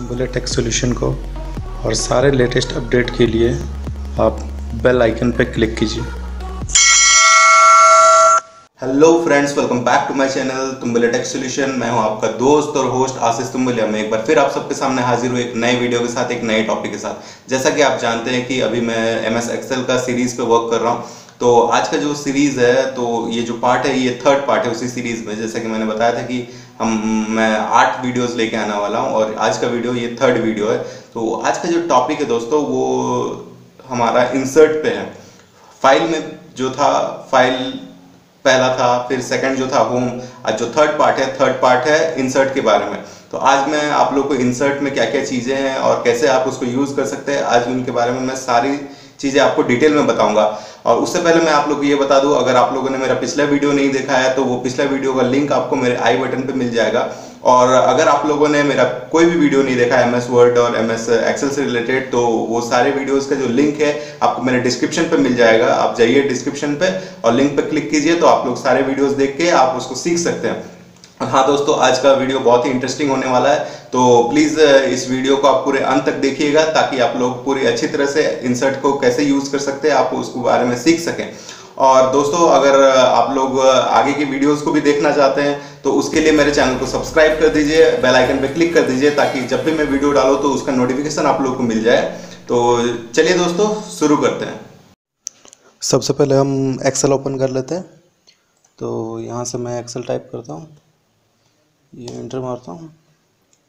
तो बोले take solution को और सारे लेटेस्ट अपडेट के लिए आप बेल आइकन पर क्लिक कीजिए। Hello friends welcome back to my channel तुम्बले tech solution मैं हूँ आपका दोस्त और होस्ट आशीष तुम्बलिया मैं एक बार फिर आप सबके सामने हाजिर हूँ एक नए वीडियो के साथ, एक नए टॉपिक के साथ। जैसा कि आप जानते हैं कि अभी मैं एम एस एक्सेल का सीरीज़ पे वर्क कर रहा हूँ। तो आज का जो सीरीज़ है तो ये जो पार्ट है, ये थर्ड पार्ट है उसी सीरीज़ में। जैसा कि मैंने बताया था कि हम, मैं आठ वीडियोस लेके आने वाला हूँ और आज का वीडियो ये थर्ड वीडियो है। तो आज का जो टॉपिक है दोस्तों, वो हमारा इंसर्ट पे है। फ़ाइल में जो था फ़ाइल पहला था, फिर सेकंड जो था होम आज जो थर्ड पार्ट है थर्ड पार्ट है इंसर्ट के बारे में। तो आज मैं आप लोग को इंसर्ट में क्या क्या चीज़ें हैं और कैसे आप उसको यूज़ कर सकते हैं, आज उनके बारे में मैं सारी चीज़ें आपको डिटेल में बताऊँगा। और उससे पहले मैं आप लोग को ये बता दूँ, अगर आप लोगों ने मेरा पिछला वीडियो नहीं देखा है तो वो पिछला वीडियो का लिंक आपको मेरे आई बटन पे मिल जाएगा। और अगर आप लोगों ने मेरा कोई भी वीडियो नहीं देखा, एम एस वर्ड और एम एस एक्सेल से रिलेटेड तो वो सारे वीडियोस का जो लिंक है, आपको मेरे डिस्क्रिप्शन पे मिल जाएगा। आप जाइए डिस्क्रिप्शन पे और लिंक पे क्लिक कीजिए तो आप लोग सारे वीडियोस देख के आप उसको सीख सकते हैं। हाँ दोस्तों, आज का वीडियो बहुत ही इंटरेस्टिंग होने वाला है। तो प्लीज़ इस वीडियो को आप पूरे अंत तक देखिएगा ताकि आप लोग पूरी अच्छी तरह से इंसर्ट को कैसे यूज़ कर सकते हैं, आप उसको बारे में सीख सकें। और दोस्तों, अगर आप लोग आगे की वीडियोस को भी देखना चाहते हैं तो उसके लिए मेरे चैनल को सब्सक्राइब कर दीजिए बेल आइकन पे क्लिक कर दीजिए ताकि जब भी मैं वीडियो डालूँ तो उसका नोटिफिकेशन आप लोग को मिल जाए। तो चलिए दोस्तों, शुरू करते हैं। सबसे पहले हम एक्सेल ओपन कर लेते हैं। तो यहाँ से मैं एक्सेल टाइप करता हूँ। ये इंटर मारता हूँ।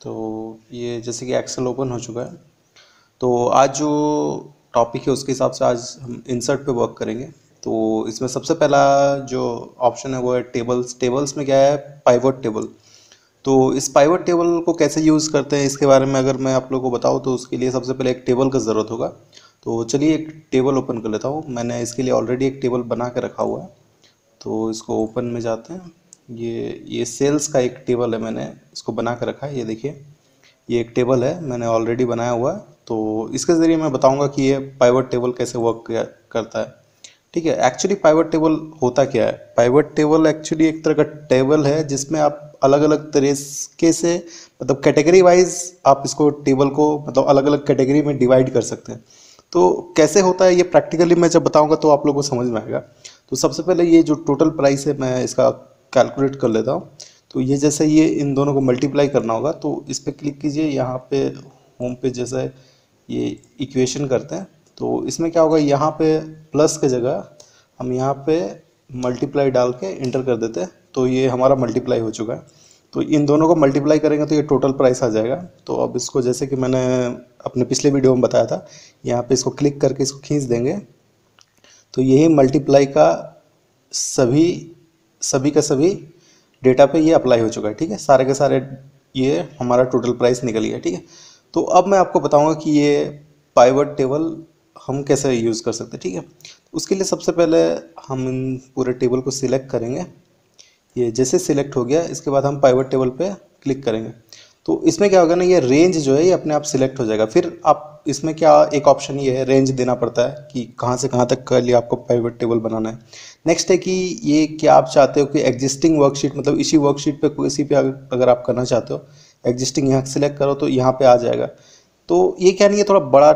तो ये जैसे कि एक्सेल ओपन हो चुका है। तो आज जो टॉपिक है, उसके हिसाब से आज हम इंसर्ट पे वर्क करेंगे। तो इसमें सबसे पहला जो ऑप्शन है, वो है टेबल्स टेबल्स में क्या है? पाइवट टेबल तो इस पाइवट टेबल को कैसे यूज़ करते हैं, इसके बारे में अगर मैं आप लोगों को बताऊँ तो उसके लिए सबसे पहले एक टेबल का ज़रूरत होगा। तो चलिए एक टेबल ओपन कर लेता हूँ। मैंने इसके लिए ऑलरेडी एक टेबल बना के रखा हुआ है। तो इसको ओपन में जाते हैं। ये ये सेल्स का एक टेबल है मैंने इसको बना कर रखा है, ये देखिए। ये एक टेबल है, मैंने ऑलरेडी बनाया हुआ है तो इसके ज़रिए मैं बताऊँगा कि ये पाइवट टेबल कैसे वर्क करता है। ठीक है एक्चुअली पाइवट टेबल होता क्या है? पाइवट टेबल एक्चुअली एक तरह का टेबल है, जिसमें आप अलग अलग तरीके से मतलब कैटेगरी वाइज आप इसको टेबल को मतलब अलग अलग कैटेगरी में डिवाइड कर सकते हैं। तो कैसे होता है, ये प्रैक्टिकली मैं जब बताऊँगा तो आप लोगों को समझ में आएगा। तो सबसे पहले ये जो टोटल प्राइस है, मैं इसका कैलकुलेट कर लेता हूँ। तो ये जैसे ये इन दोनों को मल्टीप्लाई करना होगा तो इस पर क्लिक कीजिए। यहाँ पे होम पे जैसा ये इक्वेशन करते हैं। तो इसमें क्या होगा, यहाँ पे प्लस के जगह हम यहाँ पे मल्टीप्लाई डाल के इंटर कर देते हैं। तो ये हमारा मल्टीप्लाई हो चुका है। तो इन दोनों को मल्टीप्लाई करेंगे तो ये टोटल प्राइस आ जाएगा। तो अब इसको जैसे कि मैंने अपने पिछले वीडियो में बताया था, यहाँ पे इसको क्लिक करके इसको खींच देंगे। तो यही मल्टीप्लाई का सभी सभी का सभी डेटा पे ये अप्लाई हो चुका है, ठीक है? सारे के सारे ये हमारा टोटल प्राइस निकल गया, ठीक है? तो अब मैं आपको बताऊँगा कि ये पाइवट टेबल हम कैसे यूज़ कर सकते हैं, ठीक है? उसके लिए सबसे पहले हम इन पूरे टेबल को सिलेक्ट करेंगे। ये जैसे सिलेक्ट हो गया, इसके बाद हम पाइवट टेबल पे क्लिक करेंगे। तो इसमें क्या होगा ना, ये रेंज जो है, ये अपने आप सिलेक्ट हो जाएगा। फिर आप इसमें क्या एक ऑप्शन ये है रेंज देना पड़ता है कि कहाँ से कहाँ तक के लिए आपको प्राइवेट टेबल बनाना है। नेक्स्ट है कि ये क्या आप चाहते हो कि एग्जिस्टिंग वर्कशीट मतलब इसी वर्कशीट पे किसी पे अगर आप करना चाहते हो एग्जिस्टिंग यहाँ सेलेक्ट करो तो यहाँ पे आ जाएगा। तो ये क्या नहीं है, थोड़ा बड़ा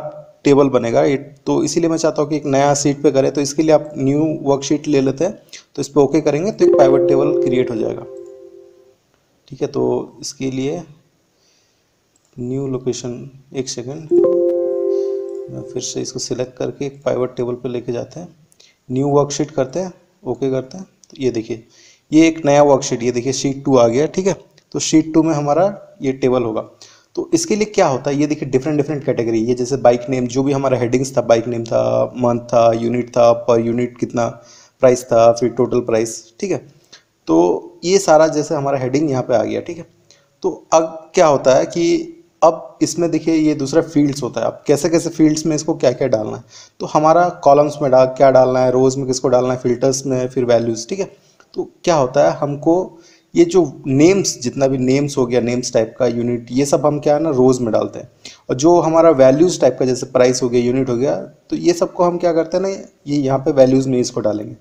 टेबल बनेगा। ये तो इसीलिए मैं चाहता हूँ कि एक नया सीट पे करें तो इसके लिए आप न्यू वर्कशीट ले लेते हैं तो इस पर ओके करेंगे तो एक प्राइवेट टेबल क्रिएट हो जाएगा। ठीक है तो इसके लिए न्यू लोकेशन एक सेकेंड फिर से इसको सिलेक्ट करके एक पाइवट टेबल पे लेके जाते हैं। न्यू वर्कशीट करते हैं ओके करते हैं। तो ये देखिए, ये एक नया वर्कशीट ये देखिए शीट टू आ गया, ठीक है? तो शीट टू में हमारा ये टेबल होगा। तो इसके लिए क्या होता है? ये देखिए डिफरेंट डिफरेंट कैटेगरी ये जैसे बाइक नेम जो भी हमारा हेडिंग्स था बाइक नेम था मंथ था यूनिट था पर यूनिट कितना प्राइस था, फिर टोटल प्राइस ठीक है? तो ये सारा जैसे हमारा हेडिंग यहाँ पे आ गया, ठीक है? तो अब क्या होता है कि अब इसमें देखिए ये दूसरा फील्ड्स होता है। अब कैसे कैसे फील्ड्स में इसको क्या क्या डालना है? तो हमारा कॉलम्स में डाल, क्या डालना है? रोज़ में किसको डालना है? फिल्टर्स में, फिर वैल्यूज़ ठीक है? तो क्या होता है, हमको ये जो नेम्स जितना भी नेम्स हो गया नेम्स टाइप का यूनिट ये सब हम क्या है ना रोज़ में डालते हैं। और जो हमारा वैल्यूज़ टाइप का, जैसे प्राइस हो गया यूनिट हो गया तो ये सबको हम क्या करते हैं ना, ये यहाँ पे वैल्यूज़ में इसको डालेंगे।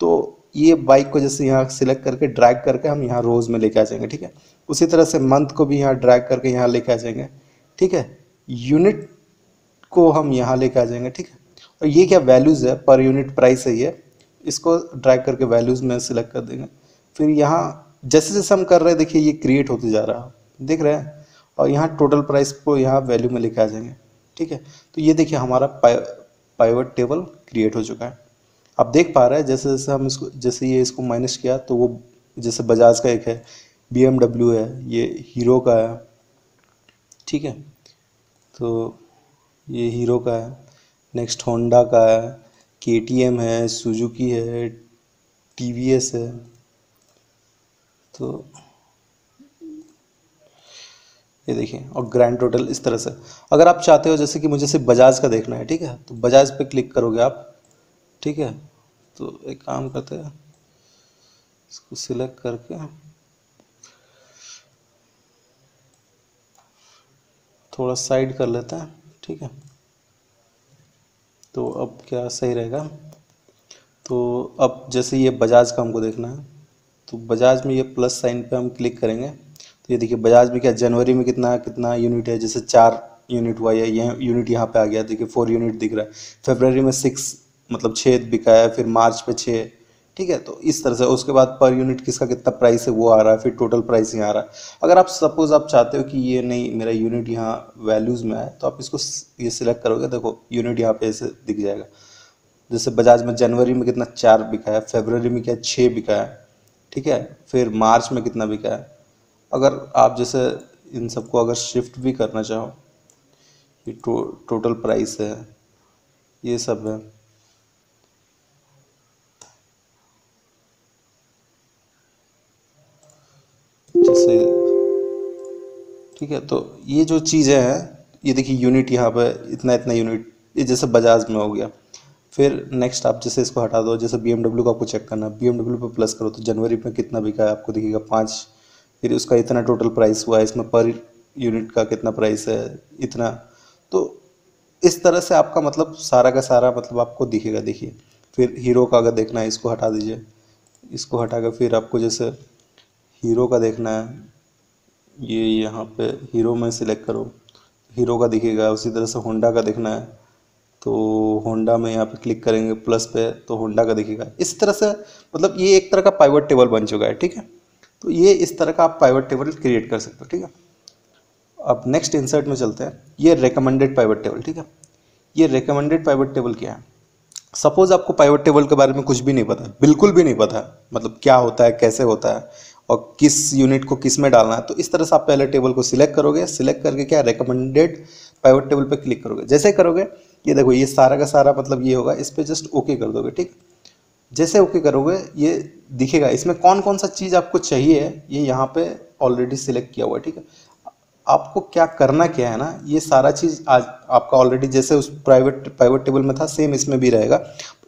तो ये बाइक को जैसे यहाँ सिलेक्ट करके ड्रैग करके हम यहाँ रोज़ में लेके आ जाएँगे, ठीक है? उसी तरह से मंथ को भी यहाँ ड्रैग करके यहाँ लेके आ जाएँगे। ठीक है? यूनिट को हम यहाँ लेके आ जाएँगे, ठीक है? और ये क्या वैल्यूज़ है? पर यूनिट प्राइस है ये। इसको ड्रैग करके वैल्यूज़ में सिलेक्ट कर देंगे। फिर यहाँ जैसे जैसे हम कर रहे हैं, देखिए ये क्रिएट होते जा रहा है। देख रहे हैं? और यहाँ टोटल प्राइस को यहाँ वैल्यू में लेके आ जाएँगे। ठीक है? तो ये देखिए हमारा पाइवट टेबल क्रिएट हो चुका है। आप देख पा रहे हैं, जैसे जैसे हम इसको, जैसे ये इसको माइनस किया तो वो जैसे बजाज का एक है। BMW है, ये हीरो का है, ठीक है? तो ये हीरो का है, नेक्स्ट होंडा का है के है, सुजुकी है TVS है तो ये देखिए, और ग्रैंड टोटल इस तरह से। अगर आप चाहते हो जैसे कि मुझे सिर्फ़ बजाज का देखना है, ठीक है? तो बजाज पे क्लिक करोगे आप, ठीक है? तो एक काम करते हैं, इसको सिलेक्ट करके थोड़ा साइड कर लेते हैं, ठीक है? तो अब क्या सही रहेगा? तो अब जैसे ये बजाज का हमको देखना है तो बजाज में ये प्लस साइन पे हम क्लिक करेंगे। तो ये देखिए, बजाज में क्या, जनवरी में कितना कितना यूनिट है? जैसे चार यूनिट हुआ, या यह यूनिट यहाँ पे आ गया, देखिए फोर यूनिट दिख रहा है। फेबररी में सिक्स मतलब छः बिका है, फिर मार्च पे छः ठीक है? तो इस तरह से उसके बाद पर यूनिट किसका कितना प्राइस है वो आ रहा है फिर टोटल प्राइस यहाँ आ रहा है। अगर आप सपोज़ आप चाहते हो कि ये नहीं मेरा यूनिट यहाँ वैल्यूज़ में आए तो आप इसको ये सिलेक्ट करोगे देखो यूनिट यहाँ पे ऐसे दिख जाएगा। जैसे बजाज में जनवरी में कितना चार बिका है फेबररी में क्या छः बिका है ठीक है? फिर मार्च में कितना बिका है अगर आप जैसे इन सबको अगर शिफ्ट भी करना चाहो ये टो, टोटल प्राइस है ये सब है। जैसे ठीक है तो ये जो चीज़ें हैं, ये देखिए यूनिट यहाँ पर इतना इतना यूनिट ये जैसे बजाज में हो गया। फिर नेक्स्ट आप जैसे इसको हटा दो, जैसे बी को आपको चेक करना बी एमडब्ल्यू पर प्लस करो तो जनवरी में कितना बिका है आपको दिखेगा पाँच। फिर उसका इतना टोटल प्राइस हुआ है, इसमें पर यूनिट का कितना प्राइस है, इतना। तो इस तरह से आपका मतलब सारा का सारा मतलब आपको दिखेगा, देखिए। फिर हीरो का अगर देखना है, इसको हटा दीजिए। इसको हटा कर फिर आपको जैसे हीरो का देखना है। ये यहाँ पे हीरो में सिलेक्ट करो। हीरो का दिखेगा, उसी तरह से होंडा का देखना है। तो होंडा में यहाँ पे क्लिक करेंगे प्लस पे तो होंडा का दिखेगा। इस तरह से मतलब ये एक तरह का पाइवट टेबल बन चुका है, ठीक है? तो ये इस तरह का आप पाइवट टेबल क्रिएट कर सकते हो, ठीक है? अब नेक्स्ट इंसर्ट में चलते हैं। ये रिकमेंडेड पाइवट टेबल ठीक है? ये रिकमेंडेड पाइवट टेबल क्या है? सपोज़ आपको पाइवट टेबल के बारे में कुछ भी नहीं पता, बिल्कुल भी नहीं पता मतलब क्या होता है, कैसे होता है। और किस यूनिट को किसमें डालना है तो इस तरह से आप पहले टेबल को सिलेक्ट करोगे। सिलेक्ट करके क्या? रिकमेंडेड पाइवट टेबल पे क्लिक करोगे। जैसे करोगे, ये देखो, ये सारा का सारा मतलब ये होगा, इस पर जस्ट ओके कर दोगे, ठीक? जैसे ओके करोगे, ये दिखेगा। इसमें कौन कौन सा चीज़ आपको चाहिए, ये यहाँ पे ऑलरेडी सिलेक्ट किया हुआ है, ठीक है? आपको क्या करना क्या है ना, ये सारा चीज़ आज आपका ऑलरेडी जैसे उस प्राइवेट प्राइवेट टेबल में था सेम इसमें भी रहेगा।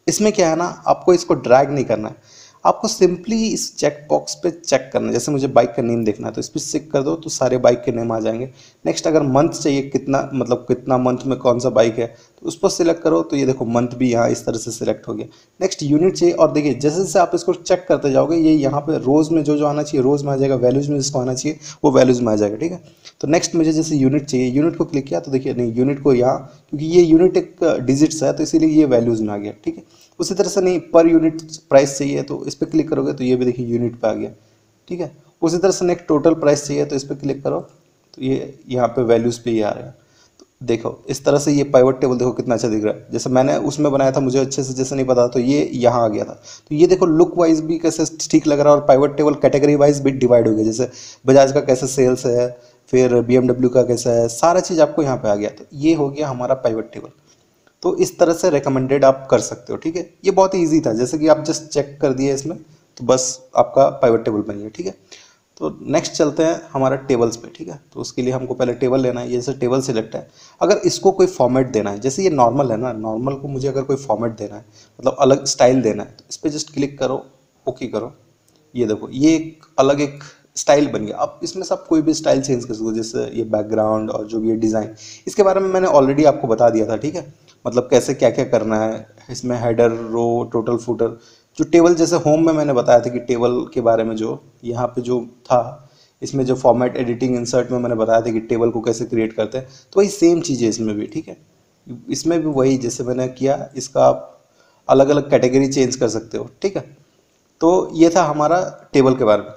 इसमें क्या है ना, आपको इसको ड्रैग नहीं करना है। आपको सिंपली इस चेक बॉक्स पे चेक करना जैसे मुझे बाइक का नेम देखना है तो इस पर चेक कर दो तो सारे बाइक के नेम आ जाएँगे। नेक्स्ट अगर मंथ चाहिए, कितना मतलब कितना मंथ में कौन सा बाइक है तो उस पर सिलेक्ट करो तो ये देखो मंथ भी यहाँ इस तरह से सिलेक्ट हो गया। नेक्स्ट यूनिट चाहिए, और देखिए, जैसे जैसे आप इसको चेक करते जाओगे, ये यहाँ पर रोज़ में जो जो आना चाहिए रोज़ में आ जाएगा वैल्यूज़ में जिसको आना चाहिए, वो वैल्यूज़ में आ जाएगा, ठीक है? तो नेक्स्ट मुझे जैसे यूनिट चाहिए यूनिट को क्लिक किया तो देखिए, नहीं यूनिट को यहाँ, क्योंकि ये यूनिट एक डिजिट्स है तो इसीलिए ये वैल्यूज़ में आ गया, ठीक है? उसी तरह से नहीं पर यूनिट प्राइस चाहिए तो इस पर क्लिक करोगे तो ये भी देखिए यूनिट पे आ गया। ठीक है? उसी तरह से नेक्स्ट टोटल प्राइस चाहिए तो इस पर क्लिक करो तो ये यहाँ पे वैल्यूज़ पे ही आ रहे हैं। तो देखो, इस तरह से ये पाइवट टेबल देखो कितना अच्छा दिख रहा है। जैसे मैंने उसमें बनाया था, मुझे अच्छे से जैसे नहीं पता तो ये यहाँ आ गया था। तो ये देखो लुक वाइज भी कैसे ठीक लग रहा है, और पाइवट टेबल कैटेगरी वाइज भी डिवाइड हो गया। जैसे बजाज का कैसे सेल्स है, फिर BMW का कैसा है, सारा चीज़ आपको यहाँ पर आ गया। तो ये हो गया हमारा पाइवट टेबल तो इस तरह से रिकमेंडेड आप कर सकते हो, ठीक है? ये बहुत ईजी था, जैसे कि आप जस्ट चेक कर दिए इसमें तो बस आपका पाइवट टेबल बन गया, ठीक है? तो नेक्स्ट चलते हैं हमारा टेबल्स पे, ठीक है? तो उसके लिए हमको पहले टेबल लेना है जैसे टेबल सिलेक्ट है। अगर इसको कोई फॉर्मेट देना है, जैसे ये नॉर्मल है ना नॉर्मल को मुझे अगर कोई फॉर्मेट देना है मतलब अलग स्टाइल देना है तो इस पर जस्ट क्लिक करो ओके करो। ये देखो, ये एक अलग एक स्टाइल बन गया। अब इसमें सब कोई भी स्टाइल चेंज कर सकते हो, जैसे ये बैकग्राउंड और जो भी ये डिज़ाइन इसके बारे में मैंने ऑलरेडी आपको बता दिया था, ठीक है? मतलब कैसे क्या क्या करना है, इसमें हेडर रो टोटल फूटर जो टेबल जैसे होम में मैंने बताया था कि टेबल के बारे में जो यहाँ पे जो था, इसमें जो फॉर्मेट एडिटिंग इंसर्ट में मैंने बताया था कि टेबल को कैसे क्रिएट करते हैं तो वही सेम चीज़ है इसमें भी, ठीक है? इसमें भी वही जैसे मैंने किया, इसका आप अलग अलग कैटेगरी चेंज कर सकते हो, ठीक है? तो ये था हमारा टेबल के बारे में।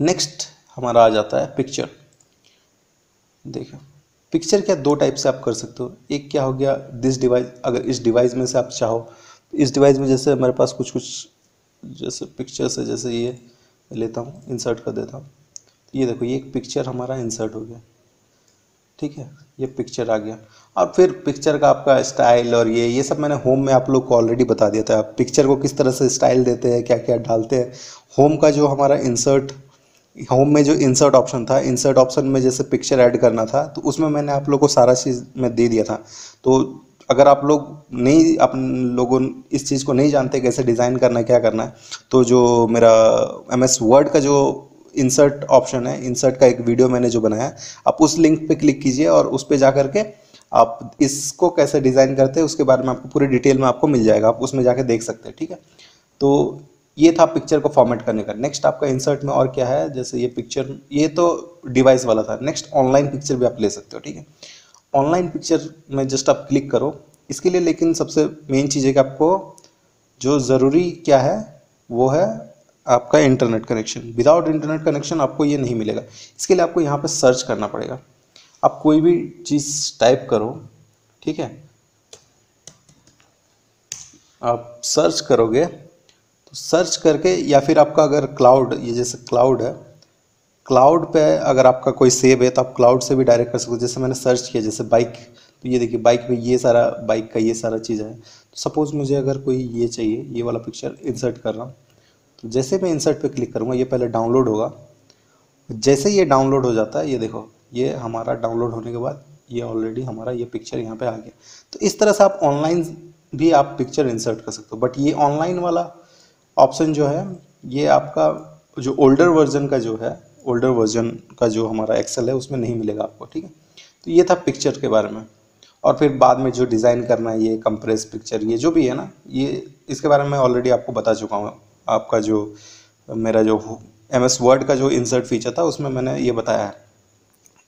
नेक्स्ट हमारा आ जाता है पिक्चर देखो पिक्चर क्या दो टाइप से आप कर सकते हो। एक क्या हो गया दिस डिवाइस अगर इस डिवाइस में से आप चाहो तो इस डिवाइस में जैसे हमारे पास कुछ कुछ जैसे पिक्चर्स है, जैसे ये लेता हूँ इंसर्ट कर देता हूँ। तो ये देखो, ये एक पिक्चर हमारा इंसर्ट हो गया। ठीक है, ये पिक्चर आ गया। और फिर पिक्चर का आपका स्टाइल और ये ये सब मैंने होम में आप लोग को ऑलरेडी बता दिया था। पिक्चर को किस तरह से स्टाइल देते हैं क्या क्या डालते हैं। होम का जो हमारा इंसर्ट होम में जो इंसर्ट ऑप्शन था इंसर्ट ऑप्शन में जैसे पिक्चर ऐड करना था तो उसमें मैंने आप लोग को सारा चीज़ में दे दिया था। तो अगर आप लोग नहीं, आप लोगों इस चीज़ को नहीं जानते कैसे डिज़ाइन करना है, क्या करना है तो जो मेरा एम एस वर्ड का जो इंसर्ट ऑप्शन है इंसर्ट का एक वीडियो मैंने जो बनाया आप उस लिंक पे क्लिक कीजिए और उस पर जा करके आप इसको कैसे डिज़ाइन करते हैं, उसके बारे में आपको पूरी डिटेल में आपको मिल जाएगा, आप उसमें जाके देख सकते हैं, ठीक है? तो ये था पिक्चर को फॉर्मेट करने का। नेक्स्ट आपका इंसर्ट में और क्या है? जैसे ये पिक्चर ये तो डिवाइस वाला था। नेक्स्ट ऑनलाइन पिक्चर भी आप ले सकते हो, ठीक है? ऑनलाइन पिक्चर में जस्ट आप क्लिक करो। इसके लिए लेकिन सबसे मेन चीज़ है कि आपको जो ज़रूरी क्या है, वो है आपका internet connection without internet connection आपको ये नहीं मिलेगा। इसके लिए आपको यहाँ पर सर्च करना पड़ेगा। आप कोई भी चीज़ टाइप करो, ठीक है? आप सर्च करोगे सर्च करके या फिर आपका अगर क्लाउड ये जैसे क्लाउड है क्लाउड पे अगर आपका कोई सेव है तो आप क्लाउड से भी डायरेक्ट कर सकते हो। जैसे मैंने सर्च किया, जैसे बाइक तो ये देखिए बाइक में ये सारा बाइक का ये सारा चीज़ है। तो सपोज़ मुझे अगर कोई ये चाहिए, ये वाला पिक्चर इंसर्ट कर रहा हूँ तो जैसे मैं इंसर्ट पे क्लिक करूँगा, ये पहले डाउनलोड होगा। जैसे ये डाउनलोड हो जाता है, ये देखो, ये हमारा डाउनलोड होने के बाद, ये ऑलरेडी हमारा ये पिक्चर यहाँ पे आ गया। तो इस तरह से आप ऑनलाइन भी आप पिक्चर इंसर्ट कर सकते हो। बट ये ऑनलाइन वाला ऑप्शन जो है, ये आपका जो ओल्डर वर्जन का जो है ओल्डर वर्जन का जो हमारा एक्सेल है, उसमें नहीं मिलेगा आपको, ठीक है? तो ये था पिक्चर के बारे में। और फिर बाद में जो डिज़ाइन करना है, ये कंप्रेस पिक्चर ये जो भी है ना, ये इसके बारे में मैं ऑलरेडी आपको बता चुका हूँ। आपका जो मेरा जो एम एस वर्ड का जो इंसर्ट फीचर था, उसमें मैंने ये बताया है।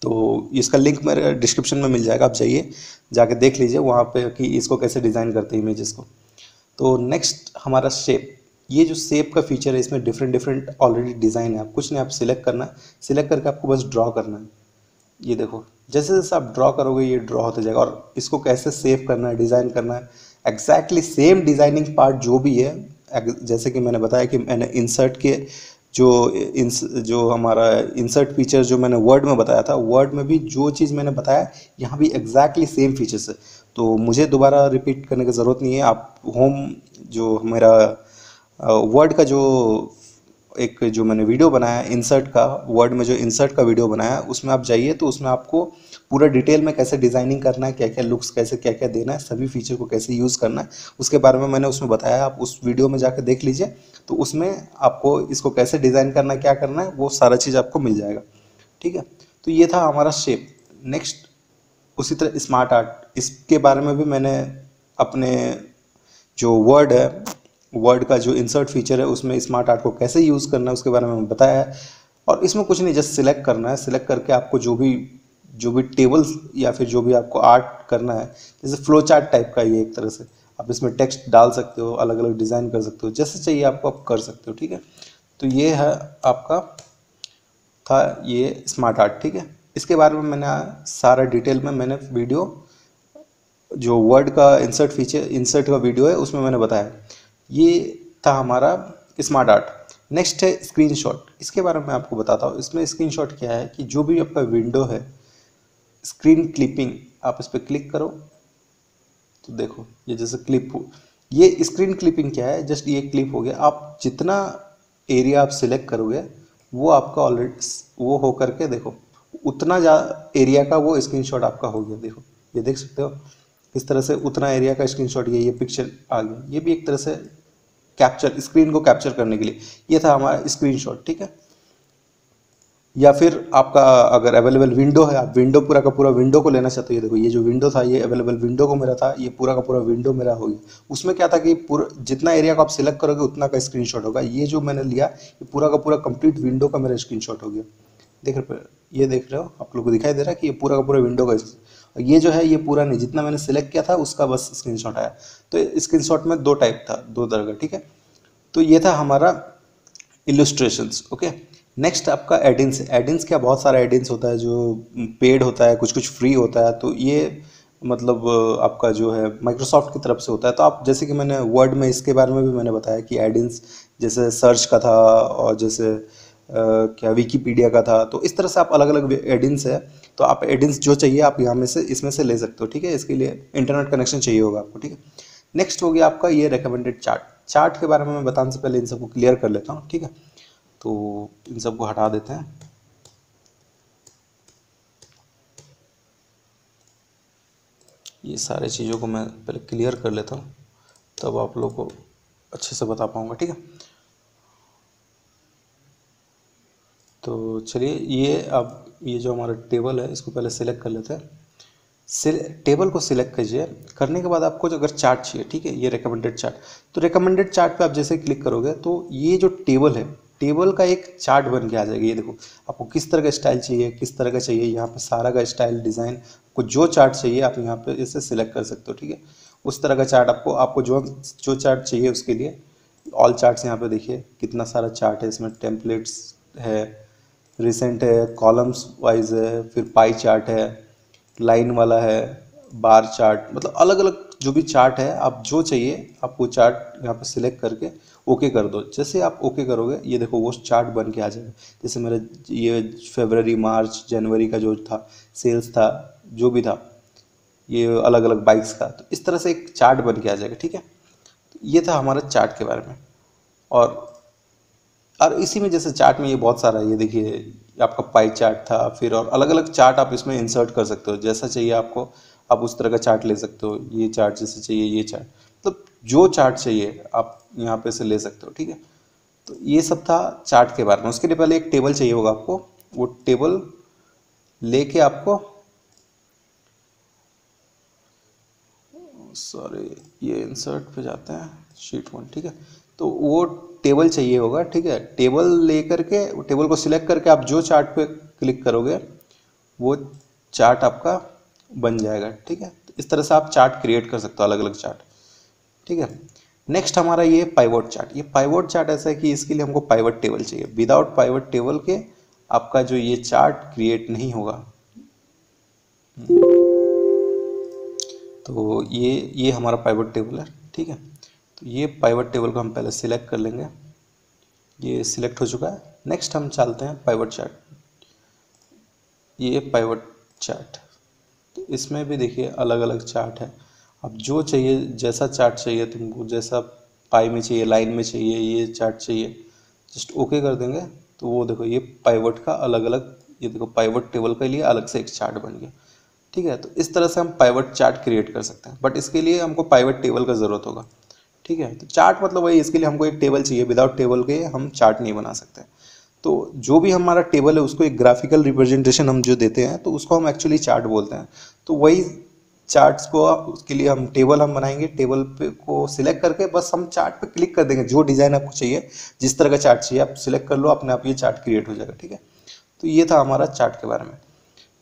तो इसका लिंक मेरे डिस्क्रिप्शन में मिल जाएगा, आप जाइए, जाके देख लीजिए, वहाँ पे कि इसको कैसे डिज़ाइन करते हैं इमेजेस को तो नेक्स्ट हमारा शेप ये जो शेप का फीचर है, इसमें डिफरेंट डिफरेंट ऑलरेडी डिज़ाइन है। आप कुछ नहीं, आप सिलेक्ट करना है। सिलेक्ट करके आपको बस ड्रॉ करना है। ये देखो, जैसे जैसे आप ड्रॉ करोगे, ये ड्रॉ होता जाएगा। और इसको कैसे सेव करना है डिज़ाइन करना है। एग्जैक्टली सेम डिज़ाइनिंग पार्ट जो भी है जैसे कि मैंने बताया कि मैंने इंसर्ट के जो इंस जो हमारा इंसर्ट फीचर जो मैंने वर्ड में बताया था वर्ड में भी जो चीज़ मैंने बताया, यहाँ भी एग्जैक्टली सेम फीचर्स है। तो मुझे दोबारा रिपीट करने की ज़रूरत नहीं है। आप होम जो मेरा वर्ड का जो एक जो मैंने वीडियो बनाया इंसर्ट का वर्ड में जो इंसर्ट का वीडियो बनाया, उसमें आप जाइए तो उसमें आपको पूरा डिटेल में कैसे डिज़ाइनिंग करना है क्या क्या लुक्स कैसे क्या क्या देना है, सभी फीचर को कैसे यूज़ करना है, उसके बारे में मैंने उसमें बताया आप उस वीडियो में जाकर देख लीजिए तो उसमें आपको इसको कैसे डिज़ाइन करना है, क्या करना है, वो सारा चीज़ आपको मिल जाएगा। ठीक है? तो ये था हमारा शेप नेक्स्ट उसी तरह स्मार्ट आर्ट इसके बारे में भी मैंने अपने जो वर्ड है वर्ड का जो इंसर्ट फीचर है, उसमें स्मार्ट आर्ट को कैसे यूज़ करना है, उसके बारे में बताया है। और इसमें कुछ नहीं जस्ट सिलेक्ट करना है। सिलेक्ट करके आपको जो भी जो भी टेबल्स या फिर जो भी आपको आर्ट करना है, जैसे फ्लो चार्ट टाइप का ये एक तरह से, आप इसमें टेक्स्ट डाल सकते हो अलग अलग डिज़ाइन कर सकते हो, जैसे चाहिए आपको आप कर सकते हो, ठीक है? तो ये है आपका, था ये स्मार्ट आर्ट ठीक है? इसके बारे में मैंने सारा डिटेल में मैंने वीडियो जो वर्ड का इंसर्ट फीचर इंसर्ट का वीडियो है, उसमें मैंने बताया ये था हमारा स्मार्ट आर्ट नेक्स्ट है स्क्रीनशॉट इसके बारे में आपको बताता हूँ। इसमें स्क्रीनशॉट क्या है कि जो भी आपका विंडो है स्क्रीन क्लिपिंग आप इस पर क्लिक करो तो देखो, ये जैसे क्लिप हो ये स्क्रीन क्लिपिंग क्या है? जस्ट ये क्लिप हो गया। आप जितना एरिया आप सिलेक्ट करोगे, वो आपका ऑलरेडी वो हो करके देखो, उतना जा एरिया का वो स्क्रीनशॉट आपका हो गया। देखो, ये देख सकते हो, इस तरह से उतना एरिया का स्क्रीनशॉट ये ये पिक्चर आ गया। ये भी एक तरह से कैप्चर स्क्रीन को कैप्चर करने के लिए। ये था हमारा स्क्रीनशॉट ठीक है? या फिर आपका अगर अवेलेबल विंडो है, आप विंडो पूरा का पूरा विंडो को लेना चाहते हो देखो, ये जो विंडो था, ये अवेलेबल विंडो को मेरा था, ये पूरा का पूरा विंडो मेरा हो गया। उसमें क्या था कि पूरा, जितना एरिया को आप सिलेक्ट करोगे, उतना का स्क्रीनशॉट होगा। ये जो मैंने लिया, ये पूरा का पूरा कंप्लीट विंडो का मेरा स्क्रीनशॉट हो गया। देख रहे ये देख रहे हो, आप लोग को दिखाई दे रहा है कि ये पूरा का पूरा विंडो का ये जो है, ये पूरा नहीं, जितना मैंने सिलेक्ट किया था, उसका बस स्क्रीनशॉट आया। तो स्क्रीनशॉट में दो टाइप था, दो तरह का, ठीक है? तो ये था हमारा इलस्ट्रेशंस ओके नेक्स्ट आपका एडिंस एडिंस क्या, बहुत सारा एडिंस होता है, जो पेड होता है कुछ कुछ फ्री होता है तो ये मतलब आपका जो है माइक्रोसॉफ्ट की तरफ़ से होता है। तो आप, जैसे कि मैंने वर्ड में, इसके बारे में भी मैंने बताया कि एडिंस जैसे सर्च का था, और जैसे क्या विकीपीडिया का था? तो इस तरह से आप अलग अलग एडिंस है। तो आप एडिंस जो चाहिए, आप यहाँ में से, इसमें से ले सकते हो, ठीक है? इसके लिए इंटरनेट कनेक्शन चाहिए होगा आपको, ठीक है? नेक्स्ट हो गया आपका ये रिकमेंडेड चार्ट चार्ट के बारे में मैं बताने से पहले इन सबको क्लियर कर लेता हूँ, ठीक है? तो इन सबको हटा देते हैं। ये सारे चीज़ों को मैं पहले क्लियर कर लेता हूँ, तब आप लोग को अच्छे से बता पाऊँगा, ठीक है? तो चलिए, ये अब ये जो हमारा टेबल है, इसको पहले सिलेक्ट कर लेते हैं। टेबल को सिलेक्ट कीजिए। करने के बाद आपको जो अगर चार्ट चाहिए, ठीक है, ये रिकमेंडेड चार्ट तो रिकमेंडेड चार्ट पे आप जैसे क्लिक करोगे तो ये जो टेबल है टेबल का एक चार्ट बन के आ जाएगा। ये देखो, आपको किस तरह का स्टाइल चाहिए, किस तरह का चाहिए, यहाँ पे सारा का स्टाइल डिज़ाइन आपको जो चार्ट चाहिए, आप यहाँ पे इसे सिलेक्ट कर सकते हो, ठीक है? उस तरह का चार्ट आपको आपको जो जो चार्ट चाहिए उसके लिए ऑल चार्ट्स यहाँ पे देखिए, कितना सारा चार्ट है, इसमें टेम्पलेट्स है रिसेंट है कॉलम्स वाइज है, फिर पाई चार्ट है लाइन वाला है बार चार्ट मतलब अलग अलग जो भी चार्ट है, आप जो चाहिए, आप वो चार्ट यहाँ पर सिलेक्ट करके ओके कर दो। जैसे आप ओके करोगे, ये देखो वो चार्ट बन के आ जाएगा। जैसे मेरा ये फेबररी मार्च जनवरी का जो था सेल्स था, जो भी था, ये अलग अलग बाइक्स का तो इस तरह से एक चार्ट बन के आ जाएगा, ठीक है? तो ये था हमारा चार्ट के बारे में। और और इसी में जैसे चार्ट में ये बहुत सारा ये देखिए आपका पाई चार्ट था, फिर और अलग अलग चार्ट आप इसमें इंसर्ट कर सकते हो। जैसा चाहिए आपको, आप उस तरह का चार्ट ले सकते हो, ये चार्ट जैसे चाहिए, ये चार्ट। मतलब जो चार्ट चाहिए, आप यहाँ पे से ले सकते हो, ठीक है? तो ये सब था चार्ट के बारे में। उसके लिए पहले एक टेबल चाहिए होगा आपको। वो टेबल लेके आपको सॉरी ये इंसर्ट पे जाते हैं शीट वन ठीक है? तो वो टेबल चाहिए होगा, ठीक है? टेबल लेकर के टेबल को सिलेक्ट करके आप जो चार्ट पे क्लिक करोगे, वो चार्ट आपका बन जाएगा, ठीक है? तो इस तरह से आप चार्ट क्रिएट कर सकते हो अलग अलग चार्ट ठीक है? नेक्स्ट हमारा ये पाइवोट चार्ट ये पाइवोट चार्ट ऐसा है कि इसके लिए हमको पाइवट टेबल चाहिए। विदाउट पाइवट टेबल के आपका जो ये चार्ट क्रिएट नहीं होगा। तो ये ये हमारा पाइवट टेबल है, ठीक है? तो ये पाइवट टेबल को हम पहले सिलेक्ट कर लेंगे। ये सिलेक्ट हो चुका है। नेक्स्ट हम चलते हैं पाइवट चार्ट ये पाइवट चार्ट तो इसमें भी देखिए अलग अलग चार्ट है। अब जो चाहिए, जैसा चार्ट चाहिए तुमको, जैसा पाई में चाहिए लाइन में चाहिए, ये चार्ट चाहिए जस्ट ओके कर देंगे। तो वो देखो, ये पाइवट का अलग अलग ये देखो पाइवट टेबल के लिए अलग से एक चार्ट बन गया। ठीक है? तो इस तरह से हम पाइवट चार्ट क्रिएट कर सकते हैं। बट इसके लिए हमको पाइवट टेबल का ज़रूरत होगा। ठीक है? तो चार्ट मतलब वही इसके लिए हमको एक टेबल चाहिए। विदाउट टेबल के हम चार्ट नहीं बना सकते। तो जो भी हमारा टेबल है, उसको एक ग्राफिकल रिप्रेजेंटेशन हम जो देते हैं तो उसको हम एक्चुअली चार्ट बोलते हैं। तो वही चार्ट्स को उसके लिए हम टेबल हम बनाएँगे। टेबल पे को सिलेक्ट करके बस हम चार्ट पे क्लिक कर देंगे। जो डिज़ाइन आपको चाहिए, जिस तरह का चार्ट चाहिए, आप सिलेक्ट कर लो, अपने आप ये चार्ट क्रिएट हो जाएगा, ठीक है? तो ये था हमारा चार्ट के बारे में।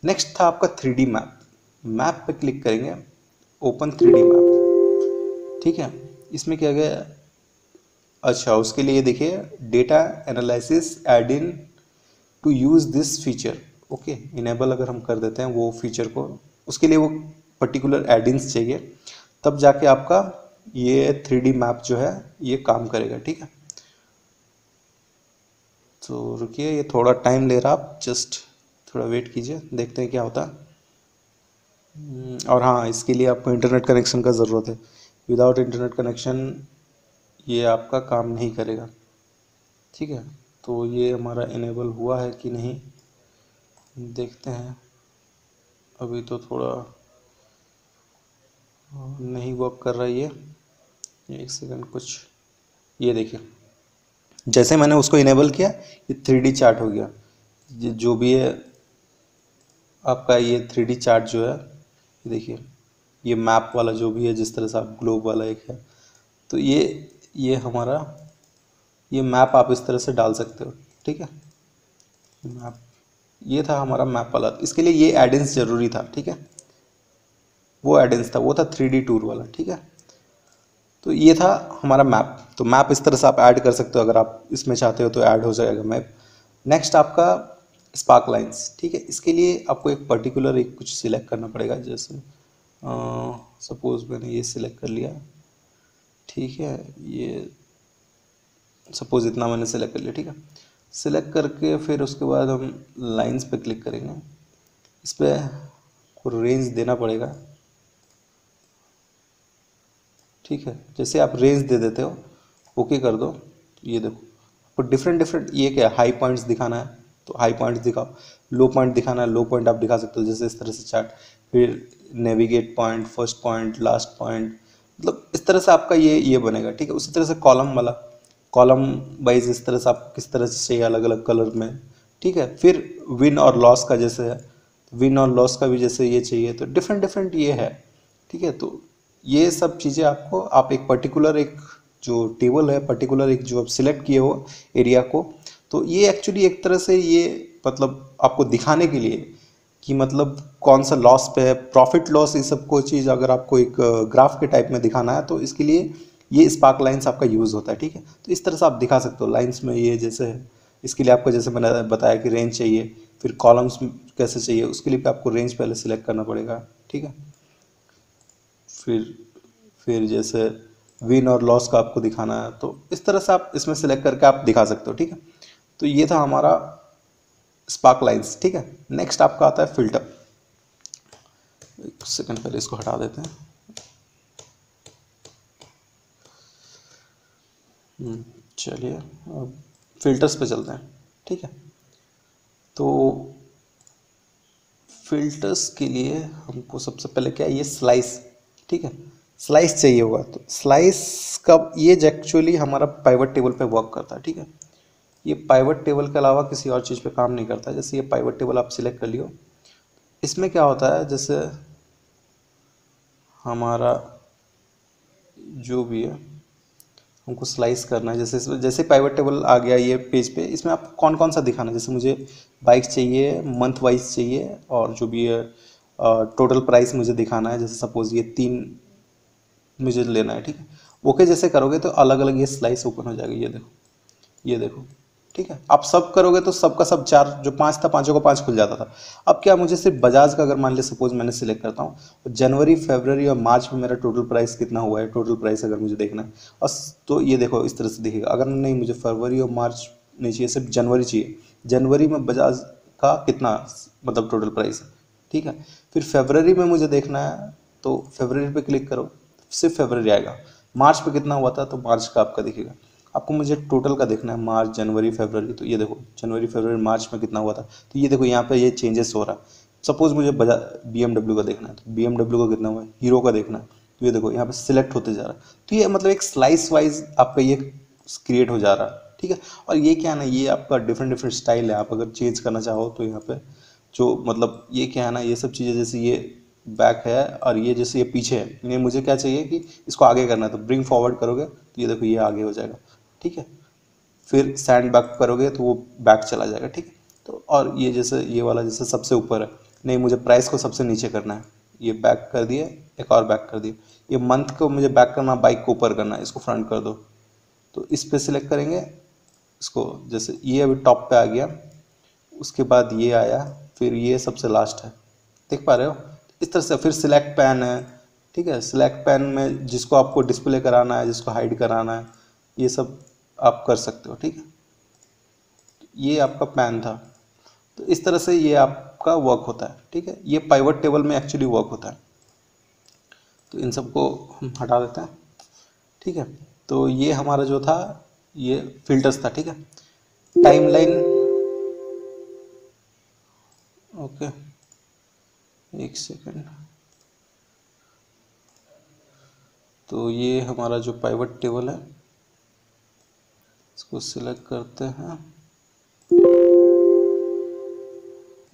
नेक्स्ट था आपका थ्री मैप मैप पे क्लिक करेंगे। ओपन थ्री मैप ठीक है? इसमें क्या गया? अच्छा उसके लिए देखिए data analysis add in to use this feature okay enable अगर हम कर देते हैं वो फीचर को उसके लिए वो पर्टिकुलर एडिंग्स चाहिए। तब जाके आपका ये थ्री मैप जो है ये काम करेगा ठीक है? तो रुकिए ये थोड़ा टाइम ले रहा आप जस्ट थोड़ा वेट कीजिए देखते हैं क्या होता। है हम्म, और हाँ इसके लिए आपको इंटरनेट कनेक्शन का ज़रूरत है। विदाउट इंटरनेट कनेक्शन ये आपका काम नहीं करेगा। ठीक है? तो ये हमारा इनेबल हुआ है कि नहीं? देखते हैं। अभी तो थोड़ा नहीं वर्क कर रहा ये। एक सेकंड कुछ, ये देखिए। जैसे मैंने उसको इनेबल किया, ये थ्री चार्ट हो गया। जो भी है, आपका ये थ्री चार्ट जो है देखिए। ये मैप वाला जो भी है, जिस तरह से आप ग्लोब वाला एक है तो ये ये हमारा, ये मैप आप इस तरह से डाल सकते हो, ठीक है? मैप, ये था हमारा मैप वाला, इसके लिए ये एडेंस ज़रूरी था, ठीक है? वो एडेंस था, वो था थ्री टूर वाला, ठीक है? तो ये था हमारा मैप तो मैप इस तरह से आप ऐड कर सकते हो, अगर आप इसमें चाहते हो तो ऐड हो जाएगा मैप। नेक्स्ट आपका स्पार्क लाइंस ठीक है? इसके लिए आपको एक पर्टिकुलर एक कुछ सिलेक्ट करना पड़ेगा, जैसे सपोज़ मैंने ये सिलेक्ट कर लिया। ठीक है, ये सपोज़ इतना मैंने सेलेक्ट कर लिया, ठीक है। सिलेक्ट करके फिर उसके बाद हम लाइंस पे क्लिक करेंगे। इस पर रेंज देना पड़ेगा। ठीक है, जैसे आप रेंज दे देते हो ओके कर दो। ये देखो, आपको डिफरेंट डिफरेंट ये क्या हाई पॉइंट्स दिखाना है। तो हाई पॉइंट्स दिखाओ लो पॉइंट दिखाना है लो पॉइंट आप दिखा सकते हो, जैसे इस तरह से चार्ट फिर navigate point first point last point मतलब इस तरह से आपका ये ये बनेगा, ठीक है? उसी तरह से कॉलम वाला कॉलम वाइज इस तरह से आपको किस तरह से चाहिए अलग अलग कलर में, ठीक है? फिर विन और लॉस का जैसे है विन और लॉस का भी जैसे ये चाहिए तो डिफरेंट डिफरेंट ये है, ठीक है? तो ये सब चीज़ें आपको, आप एक पर्टिकुलर एक जो टेबल है पर्टिकुलर एक जो आप सिलेक्ट किए हो एरिया को तो ये एक्चुअली एक तरह से ये मतलब आपको दिखाने के लिए कि मतलब कौन सा लॉस पे है? प्रॉफिट लॉस ये सब कोई चीज़ अगर आपको एक ग्राफ के टाइप में दिखाना है तो इसके लिए ये स्पार्क लाइन्स आपका यूज़ होता है, ठीक है? तो इस तरह से आप दिखा सकते हो लाइन्स में ये जैसे इसके लिए आपको जैसे मैंने बताया कि रेंज चाहिए, फिर कॉलम्स कैसे चाहिए, उसके लिए भी आपको रेंज पहले सिलेक्ट करना पड़ेगा, ठीक है? फिर फिर जैसे विन और लॉस का आपको दिखाना है तो इस तरह से आप इसमें सिलेक्ट करके आप दिखा सकते हो, ठीक है? तो ये था हमारा स्पार्क लाइन्स ठीक है? नेक्स्ट आपका आता है फ़िल्टर एक सेकंड पहले इसको हटा देते हैं। हम्म, चलिए अब फिल्टर्स पे चलते हैं ठीक है? तो फिल्टर्स के लिए हमको सबसे पहले क्या ये स्लाइस ठीक है? स्लाइस चाहिए होगा तो स्लाइस का ये एक्चुअली हमारा पाइवट टेबल पे वर्क करता है ठीक है? ये पाइवट टेबल के अलावा किसी और चीज़ पे काम नहीं करता। जैसे ये पाइवट टेबल आप सिलेक्ट कर लियो। इसमें क्या होता है? जैसे हमारा जो भी है, हमको स्लाइस करना है। जैसे जैसे पाइवट टेबल आ गया ये पेज पे, इसमें आप कौन कौन सा दिखाना है? जैसे मुझे बाइक चाहिए मंथ वाइज चाहिए, और जो भी है टोटल प्राइस मुझे दिखाना है। जैसे सपोज़ ये तीन मुझे लेना है, ठीक है? ओके जैसे करोगे तो अलग अलग ये स्लाइस ओपन हो जाएगा। ये देखो ये देखो। ठीक है? आप सब करोगे तो सबका सब चार, जो पाँच था, पाँचों का पाँच खुल जाता था। अब क्या मुझे सिर्फ़ बजाज का, अगर मान लिया सपोज़ मैंने सिलेक्ट करता हूँ तो जनवरी फरवरी और मार्च में मेरा टोटल प्राइस कितना हुआ है? टोटल प्राइस अगर मुझे देखना है और तो ये देखो, इस तरह से दिखेगा। अगर नहीं, मुझे फरवरी और मार्च नहीं चाहिए, सिर्फ़ जनवरी चाहिए। जनवरी में बजाज का कितना मतलब टोटल प्राइस है? ठीक है? फिर फेबररी में मुझे देखना है तो फेबररी पे क्लिक करो, सिर्फ़ फेबररी आएगा। मार्च पे कितना हुआ था तो मार्च का आपका दिखेगा। आपको मुझे टोटल का देखना है, मार्च, जनवरी, फरवरी। तो ये देखो, जनवरी, फरवरी, मार्च में कितना हुआ था। तो ये देखो, यहाँ पे ये चेंजेस हो रहा। है सपोज़ मुझे बजा बी का देखना है तो बीएमडब्ल्यू का कितना हुआ है? हीरो का देखना है। तो ये देखो, यहाँ पे सिलेक्ट होते जा रहा। है तो ये मतलब एक स्लाइस वाइज आपका ये क्रिएट हो जा रहा है ठीक है? और ये क्या ना, ये आपका डिफरेंट डिफरेंट स्टाइल है। आप अगर चेंज करना चाहो तो यहाँ पे जो मतलब ये क्या है ना, ये सब चीज़ें जैसे ये बैक है और ये जैसे ये पीछे है मुझे क्या चाहिए कि इसको आगे करना है। तो ब्रिंग फॉरवर्ड करोगे तो ये देखो, ये आगे हो जाएगा। ठीक है? फिर सैंड बैक करोगे तो वो बैक चला जाएगा, ठीक है? तो और ये जैसे, ये वाला जैसे सबसे ऊपर है। नहीं, मुझे प्राइस को सबसे नीचे करना है। ये बैक कर दिए, एक और बैक कर दिए। ये मंथ को मुझे बैक करना बाइक को ऊपर करना है, इसको फ्रंट कर दो। तो इस पर सिलेक्ट करेंगे, इसको जैसे ये अभी टॉप पे आ गया, उसके बाद ये आया, फिर ये सबसे लास्ट है। देख पा रहे हो? इस तरह से फिर सिलेक्ट पैन है, ठीक है? सिलेक्ट पैन में जिसको आपको डिस्प्ले कराना है, जिसको हाइड कराना है ये सब आप कर सकते हो, ठीक है? ये आपका पैन था। तो इस तरह से ये आपका वर्क होता है, ठीक है? ये पाइवट टेबल में एक्चुअली वर्क होता है। तो इन सबको हम हटा देते हैं, ठीक है? तो ये हमारा जो था, ये फिल्टर्स था, ठीक है? टाइमलाइन ओके एक सेकेंड तो ये हमारा जो पाइवट टेबल है इसको सिलेक्ट करते हैं।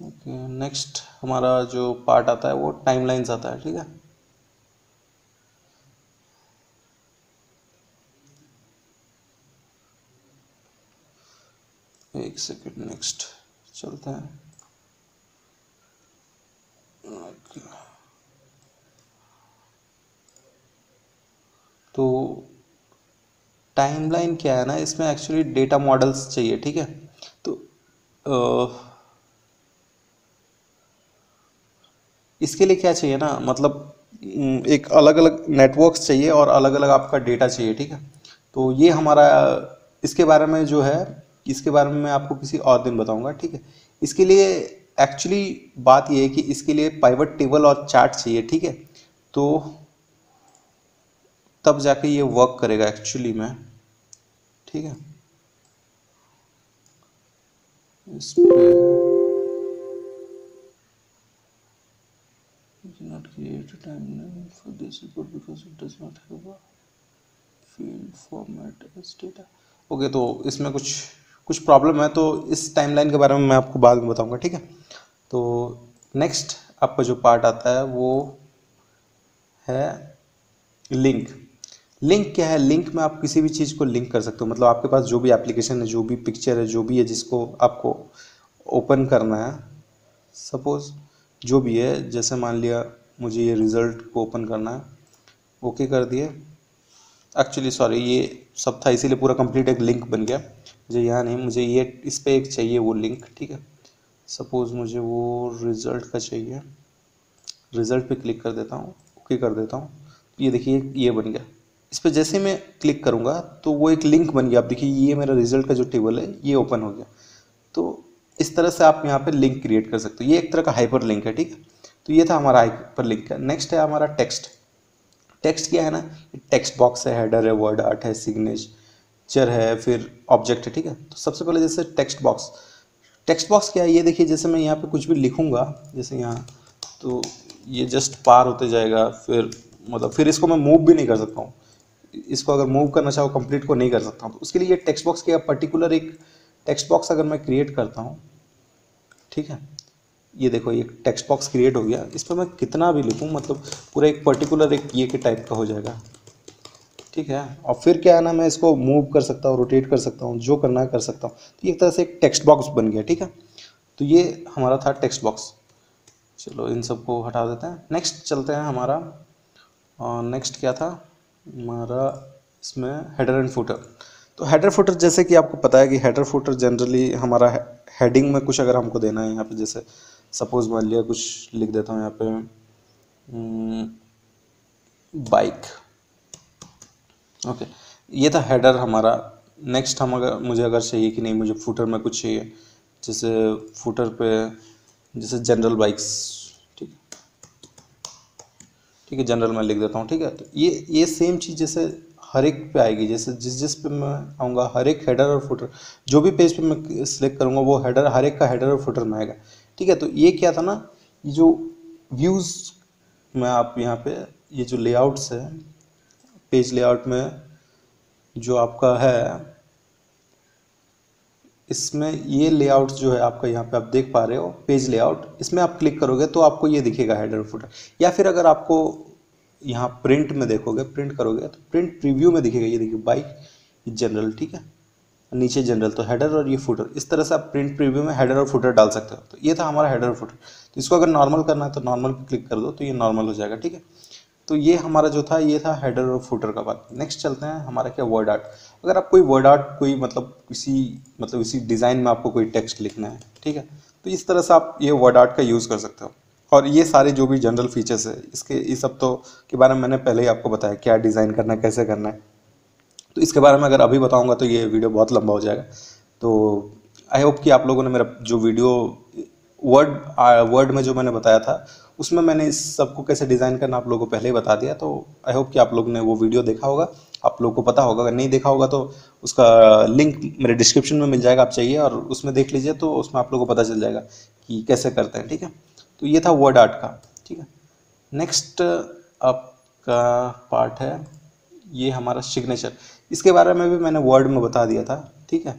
ओके नेक्स्ट हमारा जो पार्ट आता है वो टाइमलाइंस आता है, ठीक है? एक सेकेंड नेक्स्ट चलते हैं। तो टाइमलाइन क्या है ना, इसमें एक्चुअली डेटा मॉडल्स चाहिए, ठीक है? तो इसके लिए क्या चाहिए ना मतलब एक अलग अलग नेटवर्क्स चाहिए और अलग अलग आपका डेटा चाहिए, ठीक है? तो ये हमारा, इसके बारे में जो है, इसके बारे में मैं आपको किसी और दिन बताऊँगा, ठीक है? इसके लिए एक्चुअली बात ये है कि इसके लिए पाइवट टेबल और चार्ट चाहिए, ठीक है? तो तब जाके ये वर्क करेगा एक्चुअली में। ठीक है? इस cannot create a timeline for this report because it does not have a field format as data okay तो इसमें कुछ कुछ प्रॉब्लम है तो इस टाइमलाइन के बारे में मैं आपको बाद में बताऊँगा, ठीक है? तो नेक्स्ट आपका जो पार्ट आता है, वो है लिंक लिंक क्या है? लिंक में आप किसी भी चीज़ को लिंक कर सकते हो। मतलब आपके पास जो भी एप्लीकेशन है, जो भी पिक्चर है, जो भी है जिसको आपको ओपन करना है सपोज़ जो भी है, जैसे मान लिया मुझे ये रिज़ल्ट को ओपन करना है ओके कर दिए। एक्चुअली सॉरी ये सब था, इसीलिए पूरा कंप्लीट एक लिंक बन गया। मुझे यहाँ नहीं, मुझे ये, इस पर एक चाहिए वो लिंक ठीक है? सपोज़ मुझे वो रिज़ल्ट का चाहिए। रिज़ल्ट पे क्लिक कर देता हूँ ओके कर देता हूँ। ये देखिए, ये बन गया। इस पर जैसे मैं क्लिक करूँगा तो वो एक लिंक बन गया। आप देखिए, ये मेरा रिज़ल्ट का जो टेबल है, ये ओपन हो गया। तो इस तरह से आप यहाँ पर लिंक क्रिएट कर सकते हो। ये एक तरह का हाइपर लिंक है, ठीक है? तो ये था हमारा हाइपर लिंक का। नेक्स्ट है हमारा टेक्स्ट। टेक्स्ट क्या है ना? टेक्स्ट बॉक्स है, हेडर है, वर्ड आर्ट है सिग्नेचर है, फिर ऑब्जेक्ट है, ठीक है? तो सबसे पहले जैसे टेक्स्ट बॉक्स। टेक्स्ट बॉक्स क्या है? ये देखिए, जैसे मैं यहाँ पे कुछ भी लिखूँगा, जैसे यहाँ तो ये जस्ट पार होते जाएगा, फिर मतलब फिर इसको मैं मूव भी नहीं कर सकता हूँ। इसको अगर मूव करना चाहो कंप्लीट को नहीं कर सकता हूँ तो उसके लिए ये टेक्स्ट बॉक्स क्या पर्टिकुलर एक टेक्स्ट बॉक्स अगर मैं क्रिएट करता हूँ, ठीक है? ये देखो, ये टेक्स्ट बॉक्स क्रिएट हो गया। इस पर मैं कितना भी लिखूँ मतलब पूरा एक पर्टिकुलर एक ये के टाइप का हो जाएगा। ठीक है? और फिर क्या है ना, मैं इसको मूव कर सकता हूँ रोटेट कर सकता हूँ, जो करना है कर सकता हूँ। तो एक तरह से एक टेक्स्ट बॉक्स बन गया, ठीक है? तो ये हमारा था टेक्स्ट बॉक्स चलो, इन सबको हटा देते हैं। नेक्स्ट चलते हैं हमारा। नेक्स्ट क्या था? हमारा इसमें हेडर एंड फुटर तो हेडर फुटर जैसे कि आपको पता है कि हेडर फुटर जनरली हमारा हेडिंग में कुछ अगर हमको देना है, यहाँ पे जैसे सपोज़ मान लिया कुछ लिख देता हूँ यहाँ पे बाइक ओके ये था हेडर हमारा। नेक्स्ट हम अगर, मुझे अगर चाहिए कि नहीं, मुझे फुटर में कुछ चाहिए। जैसे फुटर पे, जैसे जनरल बाइक्स ठीक है जनरल में लिख देता हूँ, ठीक है? तो ये ये सेम चीज़ जैसे हर एक पे आएगी, जैसे जिस जिस पे मैं आऊँगा, हर एक हेडर और फुटर जो भी पेज पे मैं सिलेक्ट करूँगा, वो हेडर हर एक का हेडर और फुटर में आएगा, ठीक है? तो ये क्या था ना, ये जो व्यूज़ में आप यहाँ पे, ये जो लेआउट्स है पेज लेआउट में जो आपका है इसमें ये लेआउट जो है आपका यहाँ पे आप देख पा रहे हो पेज लेआउट इसमें आप क्लिक करोगे तो आपको ये दिखेगा हेडर फुटर या फिर अगर आपको यहाँ प्रिंट में देखोगे प्रिंट करोगे तो प्रिंट प्रीव्यू में दिखेगा, ये देखिए बाइक जनरल ठीक है? नीचे जनरल तो हेडर और ये फुटर इस तरह से आप प्रिंट प्रीव्यू में हेडर और फुटर डाल सकते हो। तो ये था हमारा हेडर और फुटर तो इसको अगर नॉर्मल करना है तो नॉर्मल पे क्लिक कर दो तो ये नॉर्मल हो जाएगा, ठीक है? तो ये हमारा जो था, ये था हेडर और फुटर का बात। नेक्स्ट चलते हैं हमारा क्या वर्ड आर्ट अगर आप कोई वर्ड आर्ट कोई मतलब किसी मतलब इसी डिज़ाइन में आपको कोई टेक्स्ट लिखना है, ठीक है? तो इस तरह से आप ये वर्ड आर्ट का यूज़ कर सकते हो। और ये सारे जो भी जनरल फीचर्स है, इसके ये सब तो के बारे में मैंने पहले ही आपको बताया, क्या डिज़ाइन करना है, कैसे करना है। तो इसके बारे में अगर अभी बताऊँगा तो ये वीडियो बहुत लंबा हो जाएगा। तो आई होप कि आप लोगों ने मेरा जो वीडियो वर्ड वर्ड में जो मैंने बताया था, उसमें मैंने इस सबको कैसे डिज़ाइन करना, आप लोगों को पहले ही बता दिया तो आई होप कि आप लोग ने वो वीडियो देखा होगा, आप लोगों को पता होगा, अगर नहीं देखा होगा तो उसका लिंक मेरे डिस्क्रिप्शन में मिल जाएगा, आप चाहिए, और उसमें देख लीजिए तो उसमें आप लोगों को पता चल जाएगा कि कैसे करते हैं, ठीक है? तो ये था वर्ड आर्ट का, ठीक है? नेक्स्ट आपका पार्ट है, ये हमारा सिग्नेचर इसके बारे में भी मैंने वर्ड में बता दिया था, ठीक है?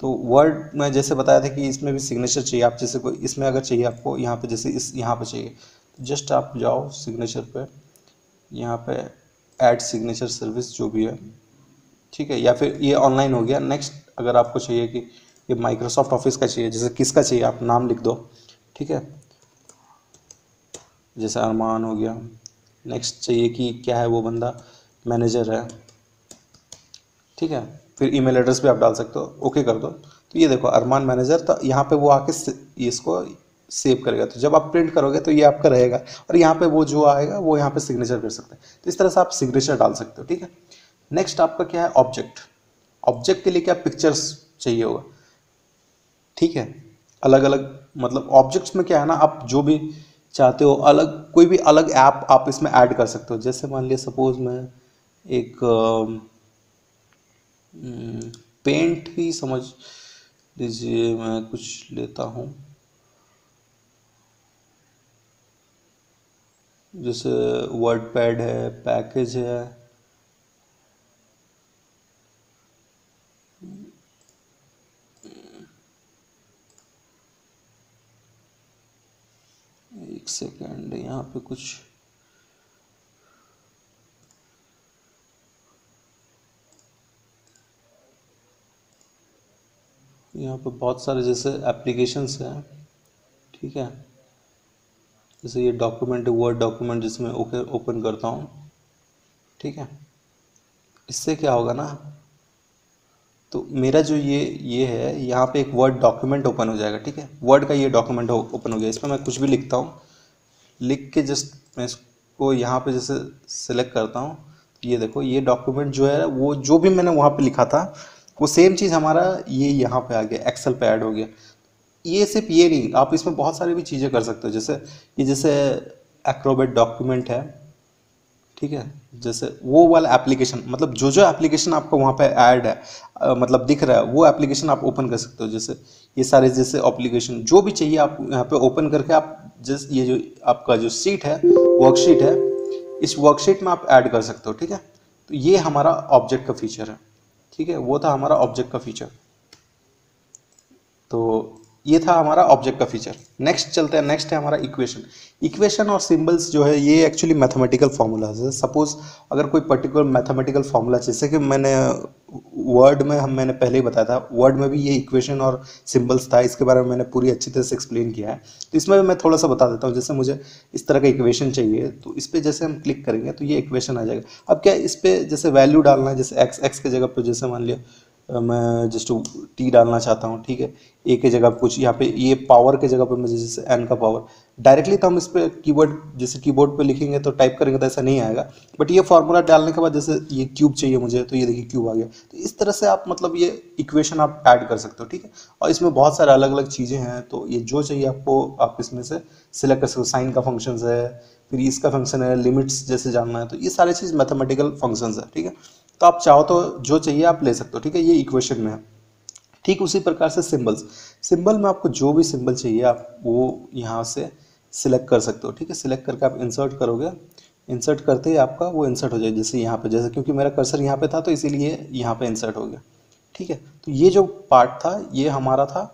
तो वर्ड में जैसे बताया था कि इसमें भी सिग्नेचर चाहिए। आप जैसे कोई, इसमें अगर चाहिए आपको, यहाँ पे जैसे इस, यहाँ पे चाहिए। तो जस्ट आप जाओ सिग्नेचर पे, यहाँ पे ऐड सिग्नेचर सर्विस जो भी है, ठीक है? या फिर ये ऑनलाइन हो गया। नेक्स्ट अगर आपको चाहिए कि ये माइक्रोसॉफ्ट ऑफ़िस का चाहिए, जैसे किसका चाहिए, आप नाम लिख दो, ठीक है? जैसे अरमान हो गया। नेक्स्ट चाहिए कि क्या है वो बंदा? मैनेजर है, ठीक है? फिर ईमेल एड्रेस भी आप डाल सकते हो ओके कर दो। तो ये देखो, अरमान मैनेजर तो यहाँ पे वो आके इसको सेव करेगा। तो जब आप प्रिंट करोगे तो ये आपका रहेगा। और यहाँ पे वो जो आएगा, वो यहाँ पे सिग्नेचर कर सकते हैं। तो इस तरह से आप सिग्नेचर डाल सकते हो, ठीक है? नेक्स्ट आपका क्या है? ऑब्जेक्ट ऑब्जेक्ट के लिए क्या पिक्चर्स चाहिए होगा? ठीक है? अलग अलग मतलब ऑब्जेक्ट्स में क्या है ना, आप जो भी चाहते हो, अलग, कोई भी अलग ऐप आप इसमें ऐड कर सकते हो। जैसे मान लिया सपोज़ मैं एक पेंट ही समझ लीजिए, मैं कुछ लेता हूँ। जैसे वर्ड पैड है, पैकेज है। एक सेकेंड, यहाँ पे कुछ यहाँ पर बहुत सारे जैसे एप्लीकेशंस हैं, ठीक है? जैसे ये डॉक्यूमेंट वर्ड डॉक्यूमेंट जिसमें ओके ओपन करता हूँ, ठीक है? इससे क्या होगा ना? तो मेरा जो ये ये है, यहाँ पे एक वर्ड डॉक्यूमेंट ओपन हो जाएगा, ठीक है? वर्ड का ये डॉक्यूमेंट ओपन हो गया। इसमें मैं कुछ भी लिखता हूँ, लिख के जस्ट मैं इसको यहाँ पे जैसे सिलेक्ट करता हूँ ये देखो, ये डॉक्यूमेंट जो है, वो जो भी मैंने वहाँ पे लिखा था वो सेम चीज़ हमारा ये यहाँ पे आ गया एक्सेल पे ऐड हो गया। ये सिर्फ़ ये नहीं आप इसमें बहुत सारी भी चीज़ें कर सकते हो जैसे ये जैसे एक्रोबेट डॉक्यूमेंट है ठीक है? जैसे वो वाला एप्लीकेशन मतलब जो जो एप्लीकेशन आपको वहाँ पे ऐड है आ, मतलब दिख रहा है वो एप्लीकेशन आप ओपन कर सकते हो। जैसे ये सारे जैसे एप्लीकेशन जो भी चाहिए आप यहाँ पे ओपन करके आप जिस ये जो आपका जो सीट है वर्कशीट है इस वर्कशीट में आप ऐड कर सकते हो ठीक है? तो ये हमारा ऑब्जेक्ट का फीचर है। ठीक है? वो था हमारा ऑब्जेक्ट का फीचर तो ये था हमारा ऑब्जेक्ट का फीचर नेक्स्ट चलते हैं नेक्स्ट है हमारा इक्वेशन इक्वेशन और सिंबल्स जो है, ये एक्चुअली मैथमेटिकल फार्मूलाज है. सपोज़ अगर कोई पर्टिकुलर मैथमेटिकल फार्मूला जैसे कि मैंने वर्ड में, हम मैंने पहले ही बताया था वर्ड में भी ये इक्वेशन और सिंबल्स था, इसके बारे में मैंने पूरी अच्छी तरह से एक्सप्लेन किया है. तो इसमें भी मैं थोड़ा सा बता देता हूँ, जैसे मुझे इस तरह का इक्वेशन चाहिए तो इस पर जैसे हम क्लिक करेंगे तो ये इक्वेशन आ जाएगा. अब क्या इस पर जैसे वैल्यू डालना है, जैसे एक्स एक्स के जगह पर जैसे मान लिया मैं जस्ट टी डालना चाहता हूँ, ठीक है? ए के जगह कुछ, यहाँ पे ये पावर के जगह पे मैं जैसे एन का पावर डायरेक्टली तो हम इस पर कीबोर्ड जैसे कीबोर्ड पे लिखेंगे तो टाइप करेंगे तो ऐसा नहीं आएगा। बट ये फार्मूला डालने के बाद जैसे ये क्यूब चाहिए मुझे तो ये देखिए क्यूब आ गया। तो इस तरह से आप मतलब ये इक्वेशन आप ऐड कर सकते हो, ठीक है? और इसमें बहुत सारे अलग अलग चीज़ें हैं तो ये जो चाहिए आपको आप इसमें से सिलेक्ट कर सकते हो। साइन का फ़ंक्शन है, फिर इसका फ़ंक्शन है लिमिट्स जैसे जानना है तो ये सारे चीज़ मैथमेटिकल फ़ंक्शन है, ठीक है? तो आप चाहो तो जो चाहिए आप ले सकते हो, ठीक है? ये इक्वेशन में है। ठीक उसी प्रकार से सिंबल्स सिंबल में आपको जो भी सिंबल चाहिए, आप वो यहाँ से सिलेक्ट कर सकते हो, ठीक है? सिलेक्ट करके आप इंसर्ट करोगे। इंसर्ट करते ही आपका वो इंसर्ट हो जाएगा जैसे यहाँ पे। जैसे क्योंकि मेरा कर्सर यहाँ पे था तो इसीलिए यहाँ पे इंसर्ट हो गया, ठीक है? तो ये जो पार्ट था, ये हमारा था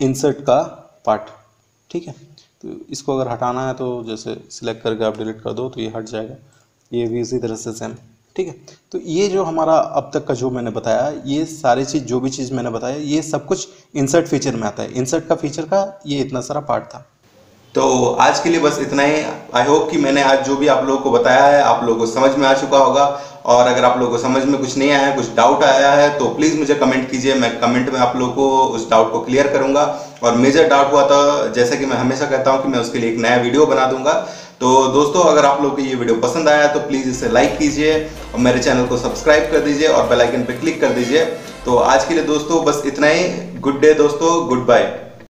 इंसर्ट का पार्ट ठीक है? तो इसको अगर हटाना है तो जैसे सिलेक्ट करके आप डिलीट कर दो तो ये हट जाएगा। ये भी इसी तरह से सेम ठीक है? तो ये जो हमारा अब तक का जो मैंने बताया, ये सारी चीज़, जो भी चीज़ मैंने बताया, ये सब कुछ इंसर्ट फीचर में आता है। इंसर्ट का फीचर का ये इतना सारा पार्ट था। तो आज के लिए बस इतना ही। आई होप कि मैंने आज जो भी आप लोगों को बताया है, आप लोगों को समझ में आ चुका होगा। और अगर आप लोगों को समझ में कुछ नहीं आया है, कुछ डाउट आया है तो प्लीज़ मुझे कमेंट कीजिए। मैं कमेंट में आप लोगों को उस डाउट को क्लियर करूँगा। और मेजर डाउट हुआ था, जैसा कि मैं हमेशा कहता हूँ कि मैं उसके लिए एक नया वीडियो बना दूँगा। तो दोस्तों, अगर आप लोग को ये वीडियो पसंद आया तो प्लीज़ इसे लाइक कीजिए और मेरे चैनल को सब्सक्राइब कर दीजिए और बेलाइकन पर क्लिक कर दीजिए। तो आज के लिए दोस्तों, बस इतना ही। गुड डे दोस्तों गुड बाय